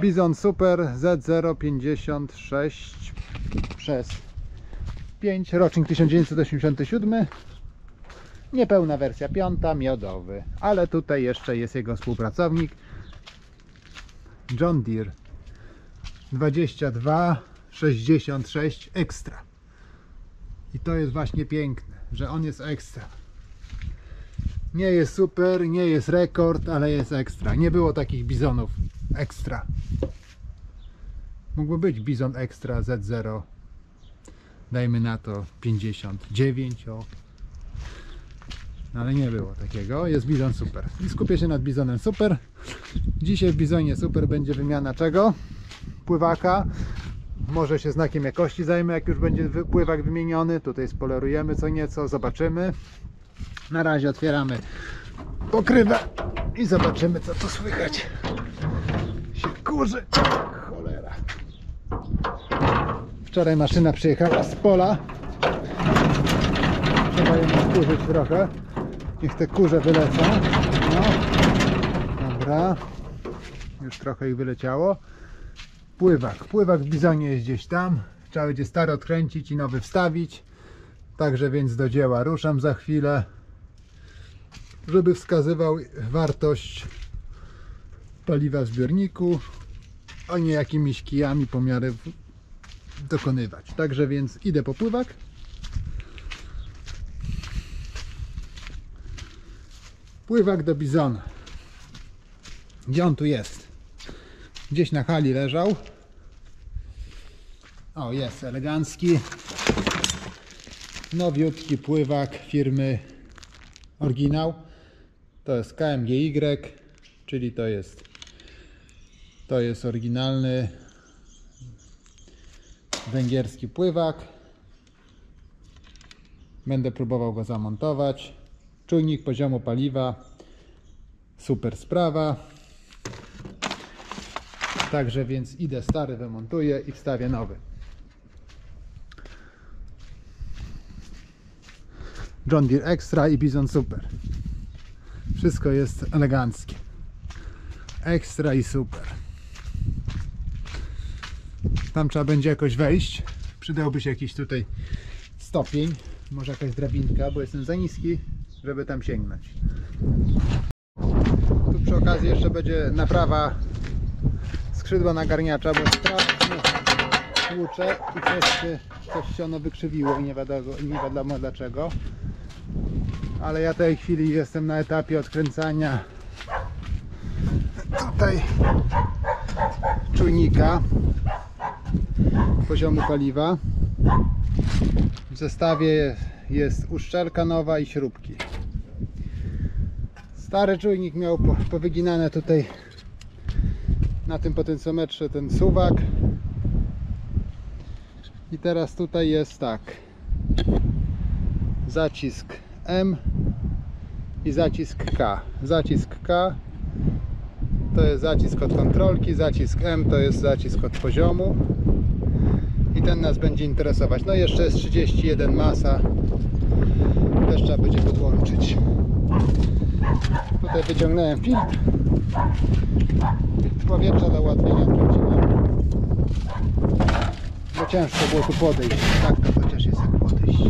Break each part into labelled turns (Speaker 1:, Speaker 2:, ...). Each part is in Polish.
Speaker 1: Bizon Super Z056 przez 5, rocznik 1987. Niepełna wersja piąta, miodowy. Ale tutaj jeszcze jest jego współpracownik John Deere 2266 Extra. I to jest właśnie piękne, że on jest ekstra. Nie jest super, nie jest rekord, ale jest ekstra. Nie było takich bizonów ekstra. Mógłby być bizon ekstra Z0. Dajmy na to 59. O. No, ale nie było takiego. Jest bizon super. I skupię się nad bizonem super. Dzisiaj w bizonie super będzie wymiana czego? Pływaka. Może się znakiem jakości zajmę, jak już będzie pływak wymieniony. Tutaj spolerujemy co nieco, zobaczymy. Na razie otwieramy pokrywę i zobaczymy co tu słychać. Kurzy. Cholera. Wczoraj maszyna przyjechała z pola. Trzeba ją skurzyć trochę. Niech te kurze wylecą. No. Dobra. Już trochę ich wyleciało. Pływak. Pływak w bizonie jest gdzieś tam. Trzeba będzie stary odkręcić i nowy wstawić. Także więc do dzieła ruszam za chwilę, żeby wskazywał wartość paliwa w zbiorniku, a nie jakimiś kijami pomiary dokonywać. Także więc idę po pływak. Pływak do bizona. Gdzie on tu jest? Gdzieś na hali leżał. O, jest elegancki. Nowiutki pływak firmy Oryginał. To jest KMGY, czyli to jest to jest oryginalny węgierski pływak. Będę próbował go zamontować. Czujnik poziomu paliwa. Super sprawa. Także więc idę stary, wymontuję i wstawię nowy. John Deere Extra i Bison Super. Wszystko jest eleganckie. Ekstra i super. Tam trzeba będzie jakoś wejść. Przydałby się jakiś tutaj stopień. Może jakaś drabinka, bo jestem za niski, żeby tam sięgnąć. Tu przy okazji jeszcze będzie naprawa skrzydła nagarniacza, bo strasznie tłucze i coś coś się ono wykrzywiło i nie wiadomo, nie wiadomo dlaczego. Ale ja tej chwili jestem na etapie odkręcania tutaj czujnika poziomu paliwa. W zestawie jest uszczelka nowa i śrubki. Stary czujnik miał po- powyginane tutaj na tym potencjometrze ten suwak. I teraz tutaj jest tak. Zacisk M i zacisk K. Zacisk K to jest zacisk od kontrolki, zacisk M to jest zacisk od poziomu i ten nas będzie interesować. No jeszcze jest 31 masa, też trzeba będzie podłączyć. Tutaj wyciągnąłem filtr, filtr powietrza dla ułatwienia odkręciłem. Bo ciężko było tu podejść, tak to chociaż jest jak podejść.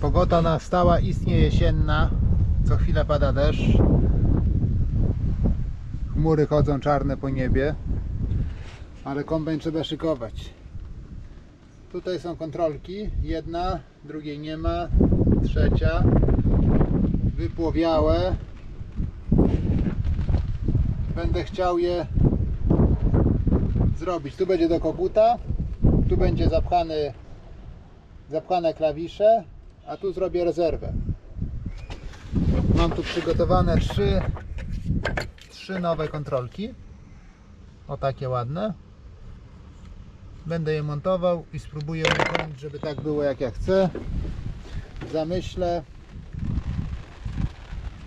Speaker 1: Pogoda nastała istnie jesienna, co chwilę pada deszcz. Chmury chodzą czarne po niebie, ale kombajn trzeba szykować. Tutaj są kontrolki, jedna, drugiej nie ma, trzecia, wypłowiałe. Będę chciał je zrobić. Tu będzie do koguta, tu będzie zapchany, zapchane klawisze, a tu zrobię rezerwę. Mam tu przygotowane trzy, trzy nowe kontrolki. O takie ładne. Będę je montował i spróbuję uruchomić, żeby tak było jak ja chcę. Zamyślę.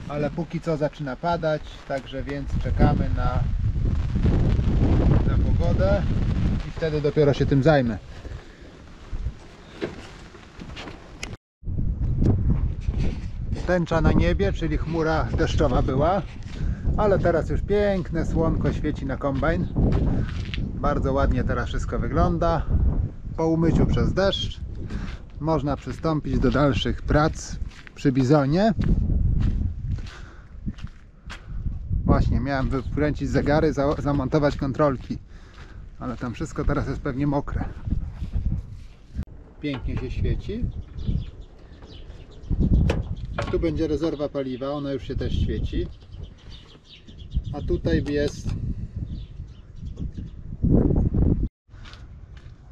Speaker 1: Ale póki co zaczyna padać, także więc czekamy na, na pogodę i wtedy dopiero się tym zajmę. Tęcza na niebie, czyli chmura deszczowa była. Ale teraz już piękne słonko świeci na kombajn. Bardzo ładnie teraz wszystko wygląda. Po umyciu przez deszcz można przystąpić do dalszych prac przy bizonie. Właśnie, miałem wykręcić zegary, za zamontować kontrolki, ale tam wszystko teraz jest pewnie mokre. Pięknie się świeci. Tu będzie rezerwa paliwa, ona już się też świeci. A tutaj jest.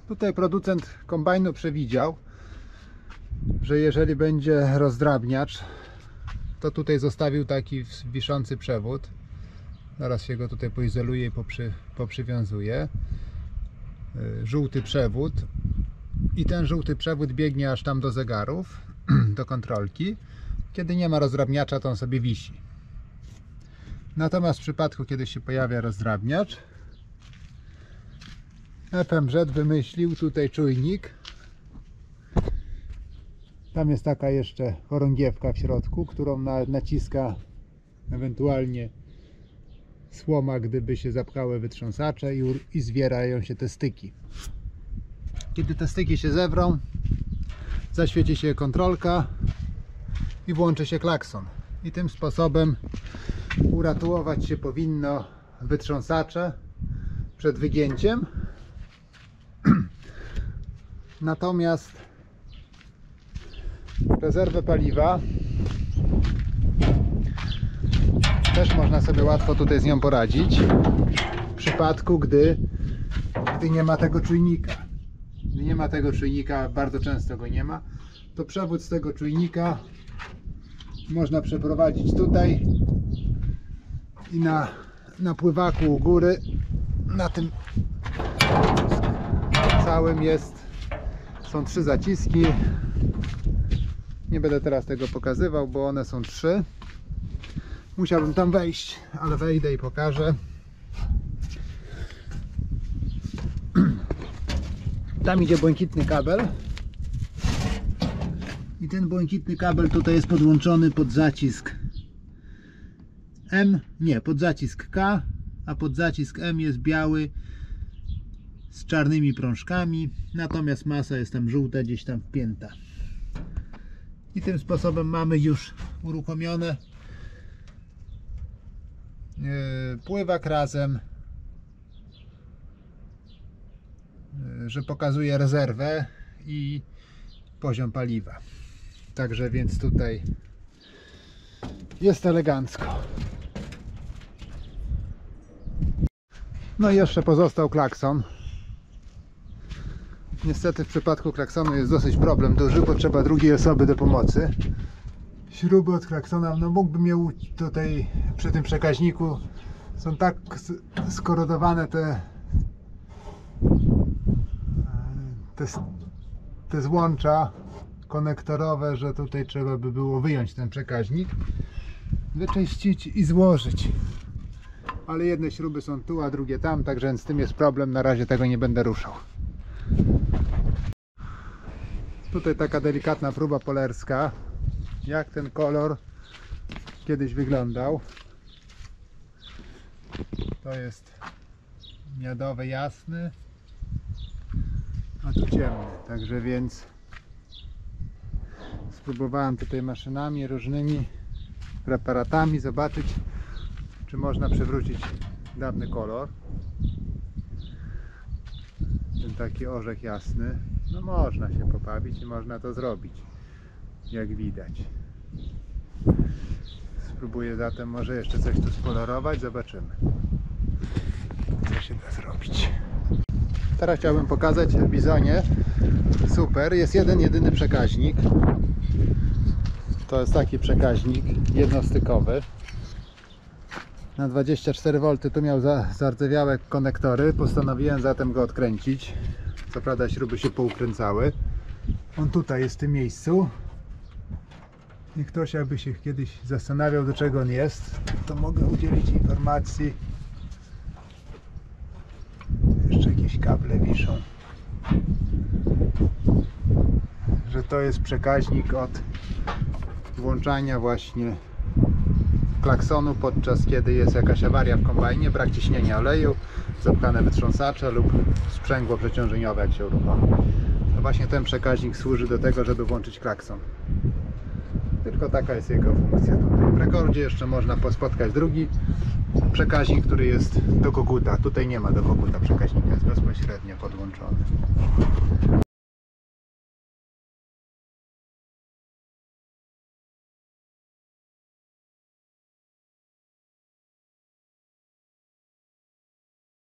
Speaker 1: Tutaj producent kombajnu przewidział, że jeżeli będzie rozdrabniacz, to tutaj zostawił taki wiszący przewód. Zaraz się go tutaj poizoluję i poprzy, poprzywiązuję. Y, Żółty przewód. I ten żółty przewód biegnie aż tam do zegarów, do kontrolki. Kiedy nie ma rozdrabniacza, to on sobie wisi. Natomiast w przypadku, kiedy się pojawia rozdrabniacz, FMZ wymyślił tutaj czujnik. Tam jest taka jeszcze chorągiewka w środku, którą na, naciska ewentualnie słoma, gdyby się zapchały wytrząsacze i, i zwierają się te styki. Kiedy te styki się zewrą, zaświeci się kontrolka i włączy się klakson. I tym sposobem uratować się powinno wytrząsacze przed wygięciem. Natomiast rezerwę paliwa też można sobie łatwo tutaj z nią poradzić w przypadku, gdy, gdy nie ma tego czujnika. Gdy nie ma tego czujnika, bardzo często go nie ma, to przewód z tego czujnika można przeprowadzić tutaj i na, na pływaku u góry na tym całym jest są trzy zaciski. Nie będę teraz tego pokazywał, bo one są trzy. Musiałbym tam wejść, ale wejdę i pokażę. Tam idzie błękitny kabel. I ten błękitny kabel tutaj jest podłączony pod zacisk M, nie, pod zacisk K, a pod zacisk M jest biały z czarnymi prążkami, natomiast masa jest tam żółta, gdzieś tam wpięta. I tym sposobem mamy już uruchomione yy, pływak razem, yy, że pokazuje rezerwę i poziom paliwa. Także więc tutaj jest elegancko. No i jeszcze pozostał klakson. Niestety w przypadku klaksonu jest dosyć problem duży, potrzeba drugiej osoby do pomocy. Śruby od klaksona, no mógłbym je tutaj przy tym przekaźniku są tak skorodowane te te, te złącza konektorowe, że tutaj trzeba by było wyjąć ten przekaźnik, wyczyścić i złożyć. Ale jedne śruby są tu, a drugie tam, także z tym jest problem. Na razie tego nie będę ruszał. Tutaj taka delikatna próba polerska. Jak ten kolor kiedyś wyglądał. To jest miodowy, jasny, a tu ciemny. Także więc spróbowałem tutaj maszynami różnymi preparatami zobaczyć czy można przywrócić dawny kolor taki orzech jasny no można się pobawić i można to zrobić jak widać. Spróbuję zatem może jeszcze coś tu spolirować zobaczymy. Co się da zrobić. Teraz chciałbym pokazać w bizonie. Super jest jeden jedyny przekaźnik. To jest taki przekaźnik jednostykowy na 24V tu miał za, zardzewiałe konektory. Postanowiłem zatem go odkręcić. Co prawda śruby się poukręcały. On tutaj jest w tym miejscu. I ktoś jakby się kiedyś zastanawiał do czego on jest to mogę udzielić informacji. Jeszcze jakieś kable wiszą. Że to jest przekaźnik od włączania właśnie klaksonu podczas kiedy jest jakaś awaria w kombajnie, brak ciśnienia oleju, zapchane wytrząsacze lub sprzęgło przeciążeniowe jak się uruchomi. To właśnie ten przekaźnik służy do tego, żeby włączyć klakson. Tylko taka jest jego funkcja tutaj. W rekordzie jeszcze można spotkać drugi przekaźnik, który jest do koguta. Tutaj nie ma do koguta przekaźnika, jest bezpośrednio podłączony.